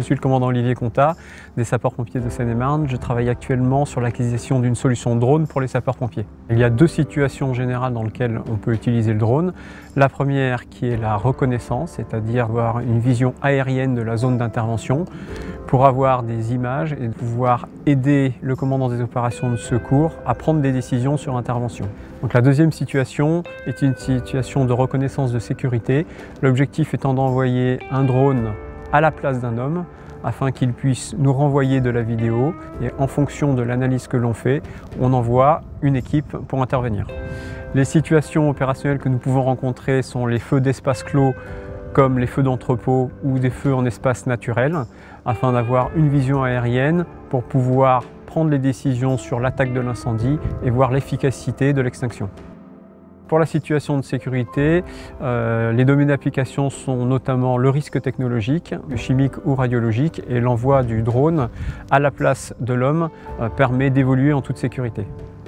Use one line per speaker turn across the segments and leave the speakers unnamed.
Je suis le commandant Olivier Contat des sapeurs-pompiers de Seine-et-Marne. Je travaille actuellement sur l'acquisition d'une solution drone pour les sapeurs-pompiers. Il y a deux situations générales dans lesquelles on peut utiliser le drone. La première qui est la reconnaissance, c'est-à-dire avoir une vision aérienne de la zone d'intervention pour avoir des images et pouvoir aider le commandant des opérations de secours à prendre des décisions sur intervention. Donc la deuxième situation est une situation de reconnaissance de sécurité, l'objectif étant d'envoyer un drone à la place d'un homme afin qu'il puisse nous renvoyer de la vidéo et en fonction de l'analyse que l'on fait, on envoie une équipe pour intervenir. Les situations opérationnelles que nous pouvons rencontrer sont les feux d'espace clos comme les feux d'entrepôt ou des feux en espace naturel afin d'avoir une vision aérienne pour pouvoir prendre les décisions sur l'attaque de l'incendie et voir l'efficacité de l'extinction. Pour la situation de sécurité, euh, les domaines d'application sont notamment le risque technologique, chimique ou radiologique et l'envoi du drone à la place de l'homme euh, permet d'évoluer en toute sécurité.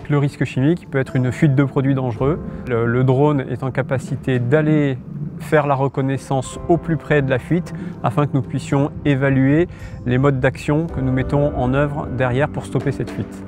Le risque chimique peut être une fuite de produits dangereux. le drone est en capacité d'aller faire la reconnaissance au plus près de la fuite afin que nous puissions évaluer les modes d'action que nous mettons en œuvre derrière pour stopper cette fuite.